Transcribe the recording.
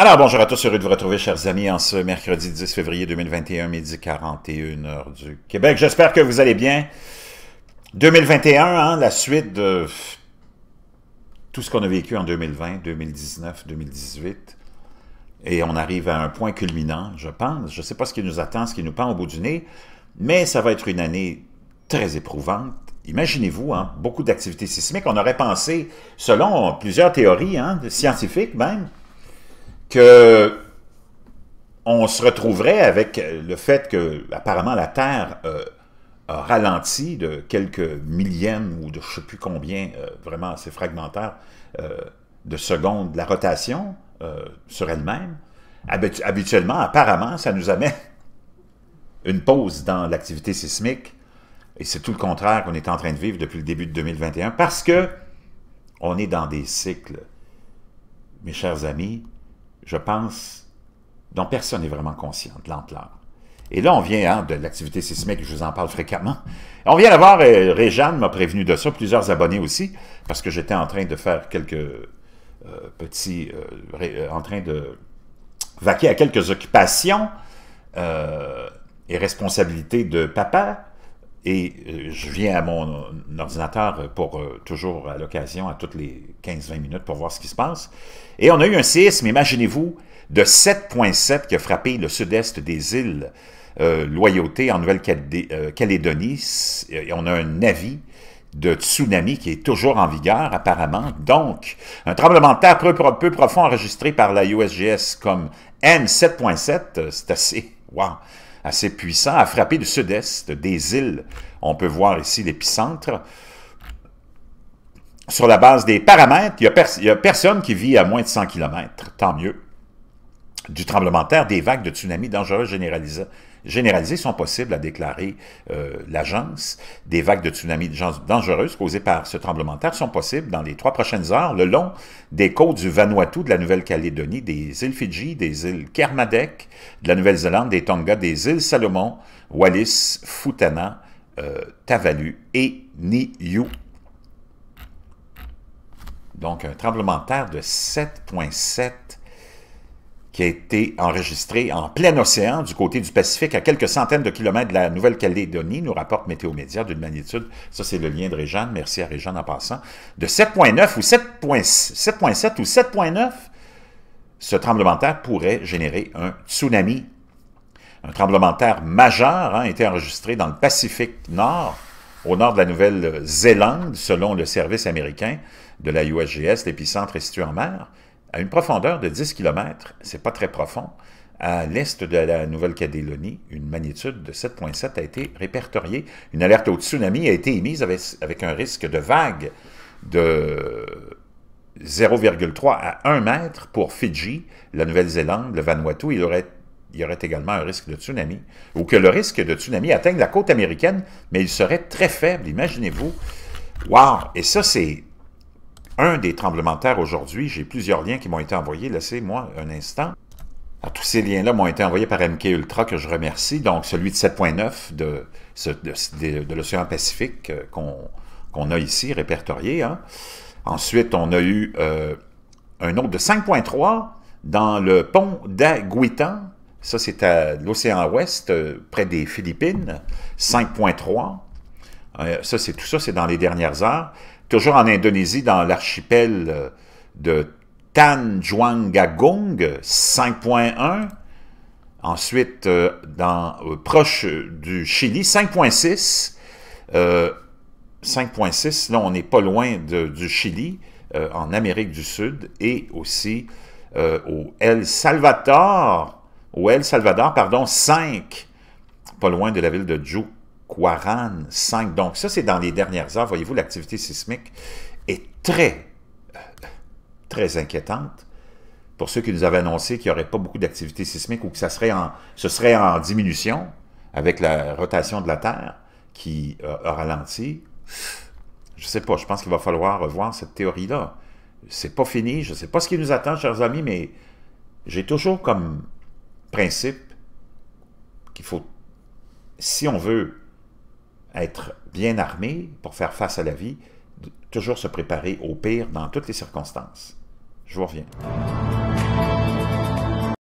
Alors, bonjour à tous, heureux de vous retrouver, chers amis, en ce mercredi 10 février 2021, midi 41 heure du Québec. J'espère que vous allez bien. 2021, hein, la suite de tout ce qu'on a vécu en 2020, 2019, 2018. Et on arrive à un point culminant, je pense. Je ne sais pas ce qui nous attend, ce qui nous pend au bout du nez, mais ça va être une année très éprouvante. Imaginez-vous, hein, beaucoup d'activités sismiques. On aurait pensé, selon plusieurs théories hein, scientifiques même, que on se retrouverait avec le fait que, apparemment, la Terre euh, a ralenti de quelques millièmes ou de je ne sais plus combien, euh, vraiment assez fragmentaire, euh, de secondes la rotation sur elle-même. Habituellement, apparemment, ça nous amène une pause dans l'activité sismique, et c'est tout le contraire qu'on est en train de vivre depuis le début de 2021, parce que on est dans des cycles, mes chers amis, je pense, dont personne n'est vraiment conscient de l'ampleur. Et là, on vient hein, de l'activité sismique, je vous en parle fréquemment. On vient d'avoir, euh, Réjeanne m'a prévenu de ça, plusieurs abonnés aussi, parce que j'étais en train de faire quelques euh, petits, euh, en train de vaquer à quelques occupations et responsabilités de papa, et je viens à mon ordinateur pour toujours à l'occasion, à toutes les 15-20 minutes, pour voir ce qui se passe. Et on a eu un séisme, imaginez-vous, de 7,7 qui a frappé le sud-est des îles euh, Loyauté en Nouvelle-Calédonie. Et on a un avis de tsunami qui est toujours en vigueur, apparemment. Donc, un tremblement de terre peu, peu profond enregistré par la USGS comme M7.7, c'est assez, wow, assez puissant, a frappé le sud-est des îles. On peut voir ici l'épicentre sur la base des paramètres, il n'y a, personne qui vit à moins de 100 km, tant mieux. Du tremblement de terre, des vagues de tsunami dangereux généralisées, généralisées sont possibles, a déclaré euh, l'agence. Des vagues de tsunami dangereuses causées par ce tremblement de terre sont possibles dans les trois prochaines heures le long des côtes du Vanuatu, de la Nouvelle-Calédonie, des îles Fidji, des îles Kermadec, de la Nouvelle-Zélande, des Tonga, des îles Salomon, Wallis, Futana, euh, Tavalu et Niue. Donc, un tremblement de terre de 7,7 qui a été enregistré en plein océan du côté du Pacifique, à quelques centaines de kilomètres de la Nouvelle-Calédonie, nous rapporte Météo Média d'une magnitude, ça c'est le lien de Réjeanne, merci à Réjeanne en passant, de 7,9 ou 7,7 ou 7,9, ce tremblement de terre pourrait générer un tsunami. Un tremblement de terre majeur hein, a été enregistré dans le Pacifique Nord, au nord de la Nouvelle-Zélande, selon le service américain de la USGS, l'épicentre est situé en mer, à une profondeur de 10 km, c'est pas très profond, à l'est de la Nouvelle-Calédonie, une magnitude de 7,7 a été répertoriée. Une alerte au tsunami a été émise avec, un risque de vague de 0,3 à 1 mètre pour Fidji, la Nouvelle-Zélande, le Vanuatu. Il y aurait également un risque de tsunami, ou que le risque de tsunami atteigne la côte américaine, mais il serait très faible, imaginez-vous. Wow! Et ça, c'est un des tremblements de terre aujourd'hui. J'ai plusieurs liens qui m'ont été envoyés. Laissez-moi un instant. Alors, tous ces liens-là m'ont été envoyés par MK Ultra, que je remercie. Donc, celui de 7.9 de, de, l'océan Pacifique euh, qu'on a ici répertorié. Hein. Ensuite, on a eu euh, un autre de 5.3 dans le pont d'Aguitan, ça, c'est à l'océan Ouest, euh, près des Philippines, 5.3. Euh, ça, c'est tout ça, c'est dans les dernières heures. Toujours en Indonésie, dans l'archipel euh, de Tanjuangagung, 5.1. Ensuite, dans, proche du Chili, 5.6. 5.6, là, on n'est pas loin du Chili, en Amérique du Sud, et aussi au El Salvador, au El Salvador, pardon, 5, pas loin de la ville de Juquaran, 5. Donc ça, c'est dans les dernières heures. Voyez-vous, l'activité sismique est très, très inquiétante. Pour ceux qui nous avaient annoncé qu'il n'y aurait pas beaucoup d'activité sismique ou que ça serait en, ce serait en diminution avec la rotation de la Terre qui euh, a ralenti, je ne sais pas, je pense qu'il va falloir revoir cette théorie-là. C'est pas fini, je ne sais pas ce qui nous attend, chers amis, mais j'ai toujours comme principe qu'il faut, si on veut être bien armé pour faire face à la vie, toujours se préparer au pire dans toutes les circonstances. Je vous reviens.